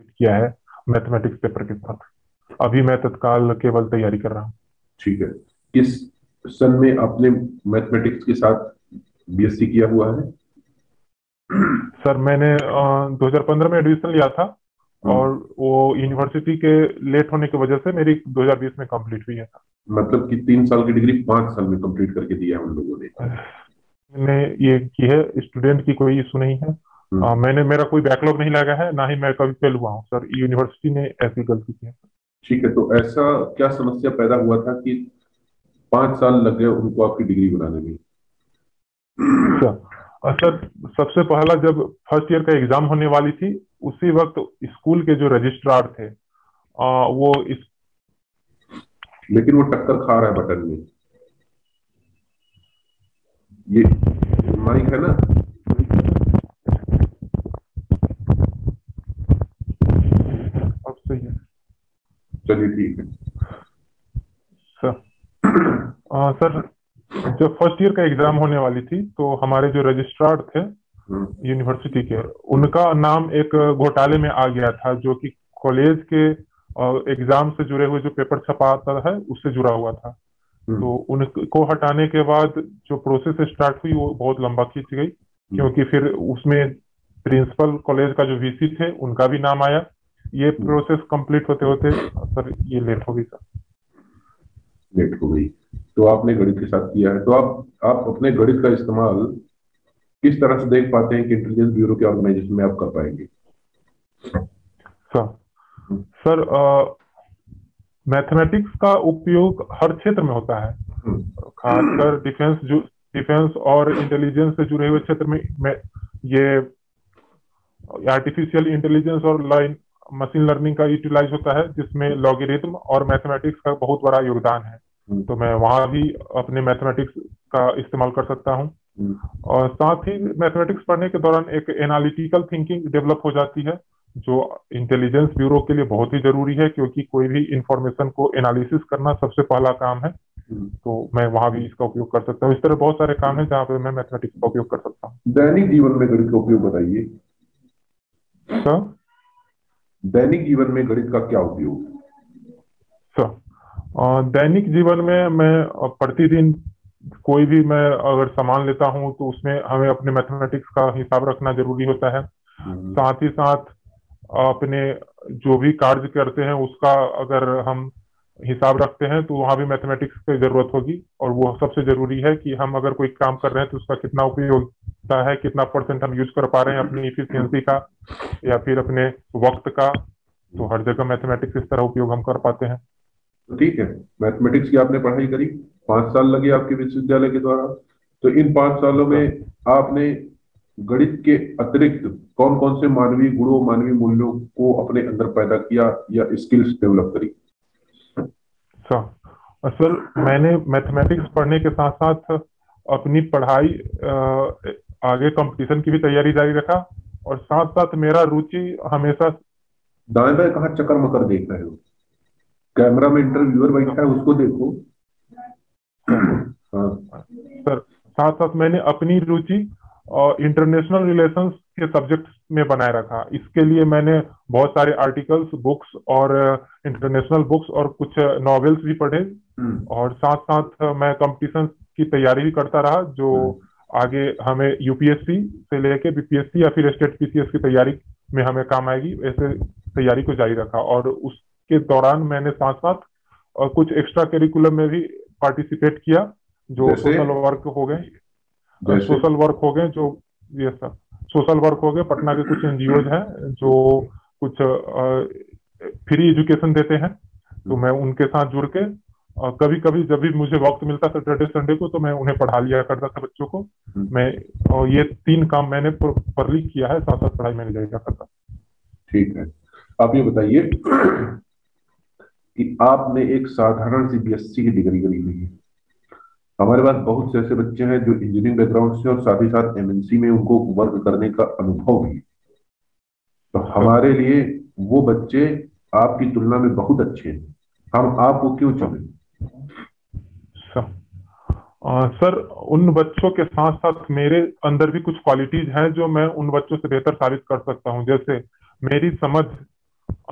किया है mathematics paper के साथ अभी मैं तत्काल केवल तैयारी कर रहा हूँ। ठीक है। किस सन में आपने मैथमेटिक्स के साथ बीएससी किया हुआ है? सर मैंने अ, 2015 में एडमिशन लिया था हम्म। और वो यूनिवर्सिटी के लेट होने की वजह से मेरी 2020 में कंप्लीट हुई है। मतलब कि तीन साल की डिग्री पाँच साल में कंप्लीट करके दिया है उन लोगों ने। मैंने ये की है स्टूडेंट की कोई इशू नहीं है। हम्म। अ, मैंने मेरा कोई बैकलॉग नहीं लगा है ना ही मैं कभी फेल हुआ हूँ। सर यूनिवर्सिटी ने ऐसी गलती की है। ठीक है तो ऐसा क्या समस्या पैदा हुआ था कि पाँच साल लग गए उनको आपकी डिग्री बनाने में? अच्छा सर सबसे पहला जब फ़र्स्ट ईयर का एग्ज़ाम होने वाली थी उसी वक्त स्कूल के जो रजिस्ट्रार थे अ, वो इस लेकिन वो टक्कर खा रहा है बटन में। ये माइक है ना अब सही है चलिए ठीक है। सर अ, सर जब फ़र्स्ट ईयर का एग्ज़ाम होने वाली थी तो हमारे जो रजिस्ट्रार थे हम्म, यूनिवर्सिटी के उनका नाम एक घोटाले में आ गया था जो कि कॉलेज के एग्ज़ाम से जुड़े हुए जो पेपर छपाता है उससे जुड़ा हुआ था। हम्म, तो उनको हटाने के बाद जो प्रोसेस स्टार्ट हुई वो बहुत लंबा खींच गई क्योंकि फिर उसमें प्रिंसिपल कॉलेज का जो वीसी थे उनका भी नाम आया। ये प्रोसेस कंप्लीट होते होते सर ये लेट हो गई सर लेट हो गई। तो आपने गणित के साथ किया है। तो आप आप अपने गणित का इस्तेमाल किस तरह से देख पाते हैं कि इंटेलिजेंस ब्यूरो के ऑर्गेनाइजेशन में आप कर पाएँगे? सर सर मैथमेटिक्स का उपयोग हर क्षेत्र में होता है। हम्म, खासकर डिफेंस जो डिफेंस और इंटेलिजेंस से जुड़े हुए क्षेत्र में, में ये आर्टिफिशियल इंटेलिजेंस और लाइन मशीन लर्निंग का यूटिलाइज होता है जिसमें लॉगरिथम और मैथमेटिक्स का बहुत बड़ा योगदान है। हम्म, तो मैं वहाँ भी अपने मैथमेटिक्स का इस्तेमाल कर सकता हूँ। हम्म, और साथ ही मैथमेटिक्स पढ़ने के दौरान एक एनालिटिकल थिंकिंग डेवलप हो जाती है जो इंटेलिजेंस ब्यूरो के लिए बहुत ही ज़रूरी है क्योंकि कोई भी इंफॉर्मेशन को एनालिसिस करना सबसे पहला काम है। हम्म। तो मैं वहाँ भी इसका उपयोग कर सकता हूँ। इस तरह बहुत सारे काम है जहाँ पे मैं मैथमेटिक्स का उपयोग कर सकता हूँ। दैनिक जीवन में गणित का उपयोग बताइए। दैनिक जीवन में गणित का क्या उपयोग? सर दैनिक जीवन में मैं प्रतिदिन कोई भी मैं अगर सामान लेता हूँ तो उसमें हमें अपने मैथमेटिक्स का हिसाब रखना ज़रूरी होता है। हम्म, साथ ही साथ अपने जो भी कार्य करते हैं उसका अगर हम हिसाब रखते हैं तो वहाँ भी मैथमेटिक्स की ज़रूरत होगी। और वो सबसे ज़रूरी है कि हम अगर कोई काम कर रहे हैं तो उसका कितना उपयोग होता है कितना परसेंट हम यूज़ कर पा रहे हैं अपनी इफिशियंसी का या फिर अपने वक्त का। तो हर जगह मैथमेटिक्स इस तरह उपयोग हम कर पाते हैं। तो ठीक है। मैथमेटिक्स की आपने पढ़ाई करी। पाँच साल लगे आपके विश्वविद्यालय के द्वारा। तो इन पाँच सालों में आपने गणित के अतिरिक्त कौन कौन से मानवीय गुणों मानवीय मूल्यों को अपने अंदर पैदा किया या स्किल्स डेवलप करी? अच्छा। सर मैंने मैथमेटिक्स पढ़ने के साथ साथ अपनी पढ़ाई आगे कंपटीशन की भी तैयारी जारी रखा और साथ साथ मेरा रुचि हमेशा दाएँ बाएँ कहाँ चक्कर मकर देख रहे हो? कैमरा में इंटरव्यूअर बैठा है उसको देखो। हाँ। सर साथ साथ मैंने अपनी रुचि इंटरनेशनल रिलेशंस के सब्जेक्ट में बनाए रखा। इसके लिए मैंने बहुत सारे आर्टिकल्स बुक्स और इंटरनेशनल बुक्स और कुछ नॉवेल्स भी पढ़े। हम्म, और साथ साथ मैं कंपटीशन की तैयारी भी करता रहा जो आगे हमें यूपीएससी से लेके बीपीएससी या फिर स्टेट पीसीएस की तैयारी में हमें काम आएगी ऐसे तैयारी को जारी रखा। और उसके दौरान मैंने साथ साथ कुछ एक्स्ट्रा करिकुलम में भी पार्टिसिपेट किया जो सोशल वर्क हो गए। सोशल वर्क हो गए जो ये सर सोशल वर्क हो गए। पटना के कुछ एनजीओ हैं जो कुछ फ्री एजुकेशन देते हैं। तो मैं उनके साथ जुड़ के कभी कभी जब भी मुझे वक्त मिलता सैटरडे संडे को तो मैं उन्हें पढ़ा लिया करता था बच्चों को। हम्म। मैं और ये तीन काम मैंने प्रॉपरली किया है साथ साथ पढ़ाई मैंने जारी करता। ठीक है। आप ये बताइए कि आपने एक साधारण सी बीएससी की डिग्री करी हुई है। हमारे पास बहुत से ऐसे बच्चे हैं जो इंजीनियरिंग बैकग्राउंड से और साथ ही साथ एमएनसी में उनको वर्क करने का अनुभव भी है। तो हमारे लिए वो बच्चे आपकी तुलना में बहुत अच्छे हैं। हम आपको क्यों चुने? सर उन बच्चों के साथ साथ मेरे अंदर भी कुछ क्वालिटीज हैं जो मैं उन बच्चों से बेहतर साबित कर सकता हूँ। जैसे मेरी समझ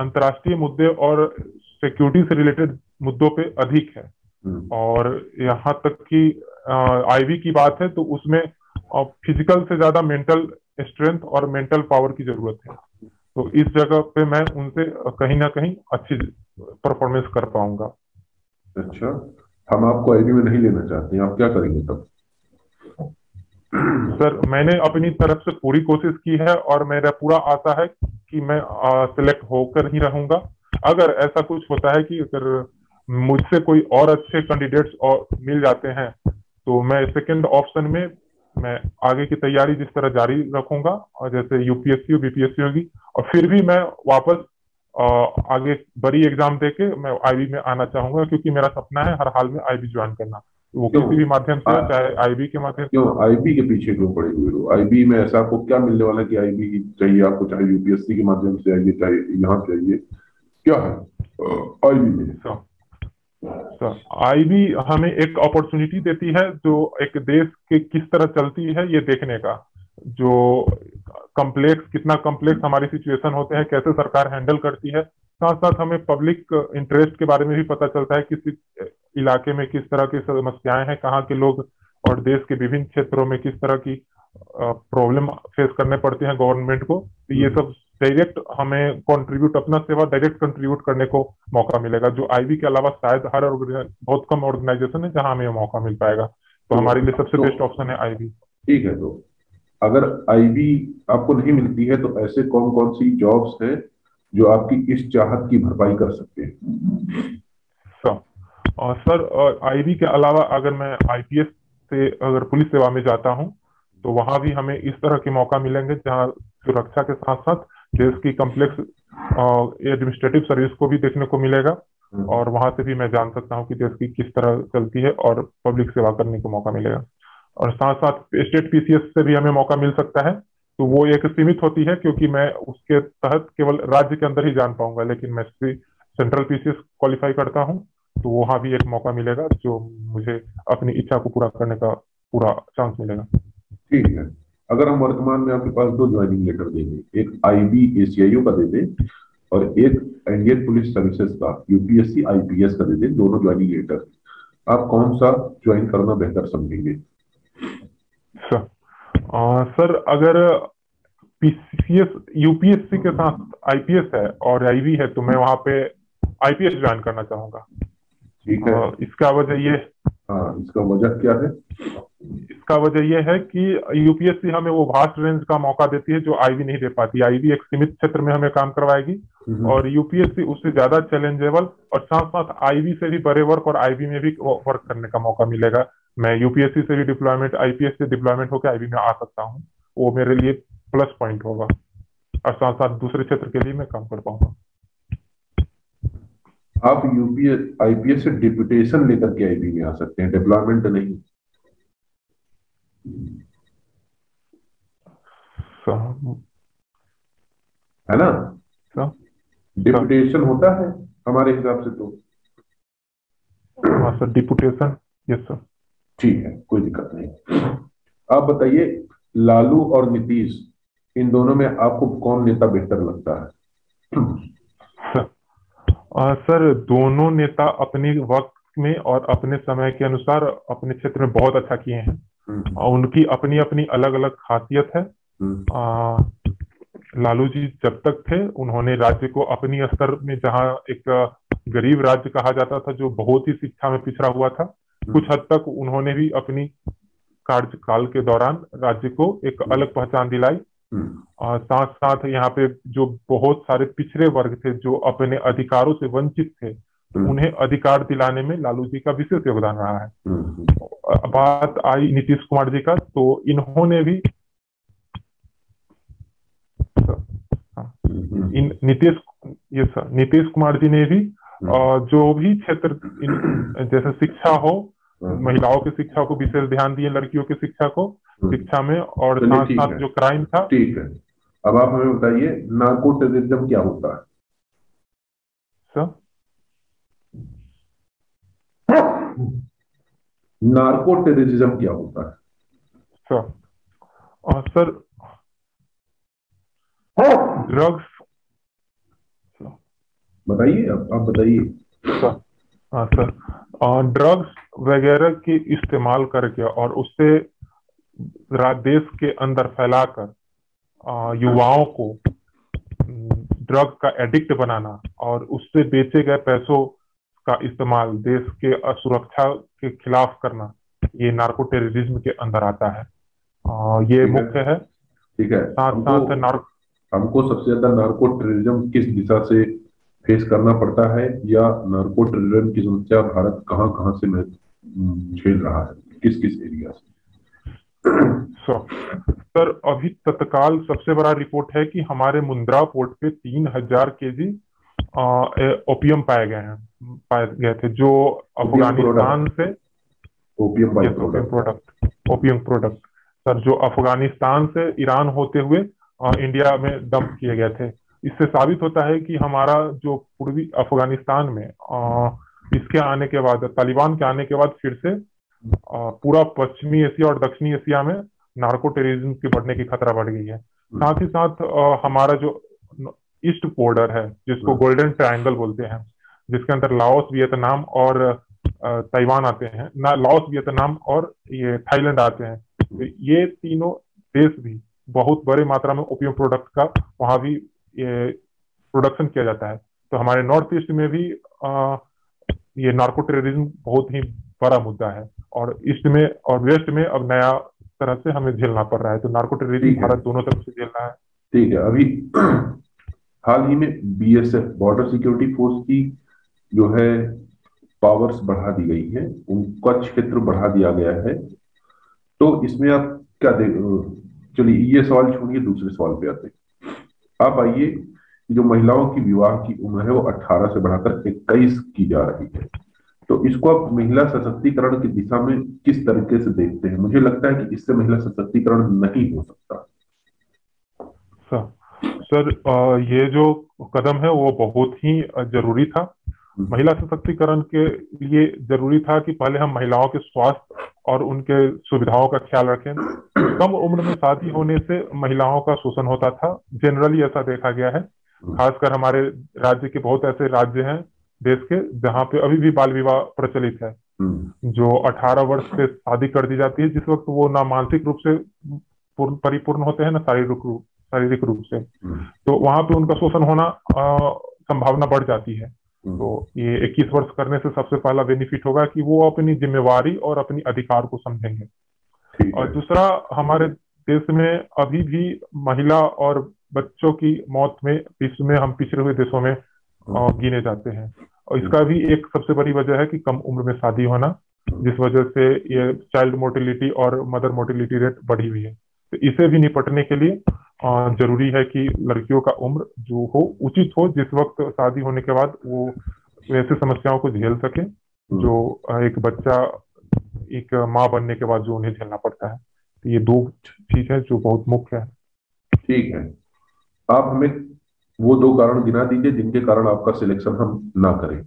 अंतर्राष्ट्रीय मुद्दे और सिक्योरिटी से रिलेटेड मुद्दों पे अधिक है। हम्म, और यहाँ तक कि आईवी की बात है तो उसमें फ़िज़िकल से ज़्यादा मेंटल स्ट्रेंथ और मेंटल पावर की ज़रूरत है। तो इस जगह पे मैं उनसे कहीं ना कहीं अच्छी परफॉर्मेंस कर पाऊँगा। अच्छा। हम आपको आईबी में नहीं लेना चाहते हैं आप क्या करेंगे तब? सर, मैंने अपनी तरफ़ से पूरी कोशिश की है और मेरा पूरा आशा है कि मैं सिलेक्ट होकर ही रहूँगा। अगर ऐसा कुछ होता है कि अगर मुझसे कोई और अच्छे कैंडिडेट्स और मिल जाते हैं तो मैं सेकंड ऑप्शन में मैं आगे की तैयारी जिस तरह जारी रखूँगा और जैसे यूपीएससी बीपीएससी होगी, और फिर भी मैं वापस आगे बड़ी एग्ज़ाम देके मैं आईबी में आना चाहूँगा क्योंकि मेरा सपना है हर हाल में आईबी ज्वाइन करना। वो? किसी भी माध्यम से हाँ। चाहे आईबी के माध्यम से। क्यों? आईबी के पीछे क्यों पड़े हुए हो? आईबी में ऐसा आपको क्या मिलने वाला है कि आईबी चाहिए आपको? चाहे यूपीएससी के माध्यम से आइए चाहे यहाँ आइए। क्या है? आईबी में। सर आईबी हमें एक अपॉर्चुनिटी देती है जो एक देश के किस तरह चलती है ये देखने का। जो कम्प्लेक्स कितना कम्प्लेक्स हमारी सिचुएशन होते हैं कैसे सरकार हैंडल करती है। साथ साथ हमें पब्लिक इंटरेस्ट के बारे में भी पता चलता है किस इलाके में किस तरह की समस्याएँ हैं कहाँ के लोग और देश के विभिन्न क्षेत्रों में किस तरह की प्रॉब्लम फेस करने पड़ती है गवर्नमेंट को। तो ये सब डायरेक्ट हमें कंट्रीब्यूट अपना सेवा डायरेक्ट कंट्रीब्यूट करने को मौका मिलेगा जो आईबी के अलावा शायद हर बहुत कम ऑर्गेनाइजेशन है जहाँ हमें मौका मिल पाएगा। तो, तो हमारे लिए सबसे तो, बेस्ट ऑप्शन है आईबी ठीक है तो अगर आईबी आपको नहीं मिलती है तो ऐसे कौन कौन सी जॉब्स हैं जो आपकी इस चाहत की भरपाई कर सकते हैं? सर और सर आईबी के अलावा अगर मैं आईपीएस से अगर पुलिस सेवा में जाता हूँ तो वहाँ भी हमें इस तरह के मौका मिलेंगे जहाँ सुरक्षा के साथ साथ देश की कम्प्लेक्स एडमिनिस्ट्रेटिव सर्विस को भी देखने को मिलेगा। हम्म। और वहाँ से भी मैं जान सकता हूँ कि देश की किस तरह चलती है और पब्लिक सेवा करने को मौका मिलेगा। और साथ साथ स्टेट पीसीएस से भी हमें मौका मिल सकता है। तो वो एक सीमित होती है क्योंकि मैं उसके तहत केवल राज्य के अंदर ही जान पाऊँगा, लेकिन मैं सेंट्रल पीसीएस क्वालिफाई करता हूँ तो वहाँ भी एक मौका मिलेगा जो मुझे अपनी इच्छा को पूरा करने का पूरा चांस मिलेगा। ठीक है। अगर हम वर्तमान में आपके पास दो ज्वाइनिंग लेटर दे दें, एक आईबी एसीआईओ का दे दें और एक इंडियन पुलिस सर्विसेज़ का यूपीएससी आईपीएस का दे दें, दोनों ज्वाइनिंग लेटर आप कौन सा ज्वाइन करना बेहतर समझेंगे? सर आ, सर अगर पीसीएस यूपीएससी के साथ आईपीएस है और आईबी है तो मैं वहाँ पे आईपीएस ज्वाइन करना चाहूँगा। ठीक है। आ, इसका वजह ये हाँ इसका वजह क्या है? इसका वजह यह है कि यूपीएससी हमें वो वास्ट रेंज का मौका देती है जो आईवी नहीं दे पाती। आईवी एक सीमित क्षेत्र में हमें काम करवाएगी हम्म। और यूपीएससी उससे ज़्यादा चैलेंजेबल और साथ साथ आईवी से भी बड़े वर्क और आईवी में भी वर्क करने का मौका मिलेगा। मैं यूपीएससी से भी डिप्लॉयमेंट आईपीएस से डिप्लॉयमेंट होकर आईबी में आ सकता हूँ। वो मेरे लिए प्लस पॉइंट होगा। और साथ साथ दूसरे क्षेत्र के लिए मैं काम कर पाऊँगा। आप यूपीएस आईपीएस से डिप्यूटेशन लेकर के आईबी में आ सकते हैं। डिप्लॉयमेंट नहीं। है ना? डिप्यूटेशन होता है हमारे हिसाब से तो। हाँ सर डिपुटेशन यस सर ठीक है कोई दिक्कत नहीं। आप बताइए लालू और नीतीश इन दोनों में आपको कौन नेता बेहतर लगता है? आ, सर दोनों नेता अपने वक्त में और अपने समय के अनुसार अपने क्षेत्र में बहुत अच्छा किए हैं। हम्म, और उनकी अपनी अपनी अलग अलग खासियत है। हम्म, आ, लालू जी जब तक थे उन्होंने राज्य को अपनी स्तर में जहाँ एक गरीब राज्य कहा जाता था जो बहुत ही शिक्षा में पिछड़ा हुआ था कुछ हद तक उन्होंने भी अपनी कार्यकाल के दौरान राज्य को एक अलग पहचान दिलाई। हम्म, और साथ साथ यहाँ पे जो बहुत सारे पिछड़े वर्ग थे जो अपने अधिकारों से वंचित थे हम्म, उन्हें अधिकार दिलाने में लालू जी का विशेष योगदान रहा है। हम्म, बात आई नीतीश कुमार जी का तो इन्होंने भी हम्म, इन नीतीश ये सर नीतीश कुमार जी ने भी हम्म, जो भी क्षेत्र जैसे शिक्षा हो हम्म, महिलाओं की शिक्षा को विशेष ध्यान दिए लड़कियों की शिक्षा को हम्म, शिक्षा में और साथ साथ जो क्राइम था। ठीक है। अब आप हमें बताइए नार्को टेररिज्म क्या होता है? सर? नार्को टेररिज्म क्या होता है? सर और सर ड्रग्स बताइए आप, आप बताइए। सर हाँ सर ड्रग्स वगैरह के इस्तेमाल करके और उससे देश के अंदर फैलाकर युवाओं को ड्रग का एडिक्ट बनाना और उससे बेचे गए पैसों का इस्तेमाल देश के असुरक्षा के खिलाफ करना ये नार्को टेररिज्म के अंदर आता है। अ, ये मुख्य है। ठीक है। साथ हमको साथ नार्को हमको सबसे ज़्यादा नार्को टेररिज्म किस दिशा से फेस करना पड़ता है या नार्को टेररिज्म की समस्या भारत कहाँ कहाँ से झेल रहा है? किस किस एरिया से? सर अभी तत्काल सबसे बड़ा रिपोर्ट है कि हमारे मुंद्रा पोर्ट पे तीन हज़ार के जी ओपियम पाए गए हैं पाए गए थे जो अफ़गानिस्तान से opium product opium product sir जो अफ़गानिस्तान से ईरान होते हुए इंडिया में डंप किए गए थे। इससे साबित होता है कि हमारा जो पूर्वी अफ़गानिस्तान में अ, इसके आने के बाद तालिबान के आने के बाद फिर से अ, पूरा पश्चिमी एशिया और दक्षिणी एशिया में नार्को टेररिज्म की बढ़ने की खतरा बढ़ गई है साथ ही साथ हमारा जो ईस्ट बॉर्डर है जिसको। गोल्डन ट्रायंगल बोलते हैं जिसके अंदर लाओस वियतनाम और ताइवान आते हैं ना लाओस वियतनाम और ये थाईलैंड आते हैं ये तीनों देश भी बहुत बड़े मात्रा में ओपियम प्रोडक्ट का वहाँ भी ये प्रोडक्शन किया जाता है। तो हमारे नॉर्थ ईस्ट में भी अ, ये नार्को टेररिज्म बहुत ही बड़ा मुद्दा है। और ईस्ट में और वेस्ट में अब नया तरह से हमें झेलना पड़ रहा है। तो नार्को टेररिज्म भारत दोनों तरफ़ से झेल रहा है। ठीक है। अभी हाल ही में बीएसएफ बॉर्डर सिक्योरिटी फोर्स की जो है पावर्स बढ़ा दी गई है। उनका क्षेत्र बढ़ा दिया गया है। तो इसमें आप क्या दे चलिए ये सवाल छोड़िए दूसरे सवाल पे आते हैं। आप आइए जो महिलाओं की विवाह की उम्र है वो 18 से बढ़ाकर 21 की जा रही है। तो इसको आप महिला सशक्तिकरण की दिशा में किस तरीके से देखते हैं? मुझे लगता है कि इससे महिला सशक्तिकरण नहीं हो सकता। सर सर ये जो कदम है वो बहुत ही ज़रूरी था। महिला सशक्तिकरण के लिए ज़रूरी था कि पहले हम महिलाओं के स्वास्थ्य और उनके सुविधाओं का ख्याल रखें। कम उम्र में शादी होने से महिलाओं का शोषण होता था। जनरली ऐसा देखा गया है। खासकर हमारे राज्य के बहुत ऐसे राज्य हैं देश के जहाँ पे अभी भी बाल विवाह प्रचलित है। हम्म, जो 18 वर्ष से शादी कर दी जाती है जिस वक्त वो ना मानसिक रूप से पूर्ण परिपूर्ण होते हैं ना शारीरिक रूप शारीरिक रूप से। हम्म, तो वहाँ पे उनका शोषण होना संभावना बढ़ जाती है। हम्म, तो ये 21 वर्ष करने से सबसे पहला बेनिफिट होगा कि वो अपनी जिम्मेवारी और अपनी अधिकार को समझेंगे। और दूसरा हमारे देश में अभी भी महिला और बच्चों की मौत में विश्व में हम पिछड़े हुए देशों में गिने जाते हैं। और इसका भी एक सबसे बड़ी वजह है कि कम उम्र में शादी होना जिस वजह से ये चाइल्ड मोर्टिलिटी और मदर मोर्टिलिटी रेट बढ़ी हुई है। तो इसे भी निपटने के लिए ज़रूरी है कि लड़कियों का उम्र जो हो उचित हो जिस वक्त शादी होने के बाद वो वैसे समस्याओं को झेल सके जो एक बच्चा एक माँ बनने के बाद जो उन्हें झेलना पड़ता है। तो ये दो चीज़ है जो बहुत मुख्य है। ठीक है। आप हमें वो दो कारण गिना दीजिए जिनके कारण आपका सिलेक्शन हम ना करें।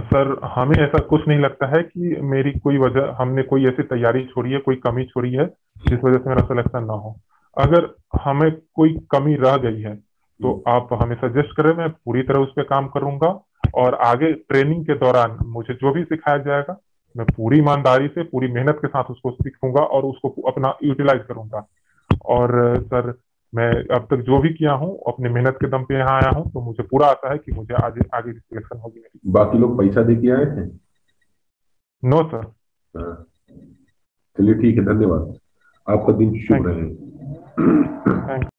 सर हमें ऐसा कुछ नहीं लगता है कि मेरी कोई वजह हमने कोई ऐसी तैयारी छोड़ी है कोई कमी छोड़ी है जिस वजह से मेरा सिलेक्शन ना हो। अगर हमें कोई कमी रह गई है तो आप हमें सजेस्ट करें मैं पूरी तरह उस पर काम करूँगा और आगे ट्रेनिंग के दौरान मुझे जो भी सिखाया जाएगा मैं पूरी ईमानदारी से पूरी मेहनत के साथ उसको सीखूँगा और उसको अपना यूटिलाइज करूँगा। और सर मैं अब तक जो भी किया हूँ अपनी मेहनत के दम पे यहाँ आया हूँ तो मुझे पूरा आशा है कि मुझे आगे आगे सिलेक्शन होगी। बाकी लोग पैसा दे के आए थे? नो सर हाँ। चलिए ठीक है धन्यवाद। आपका दिन शुभ रहे।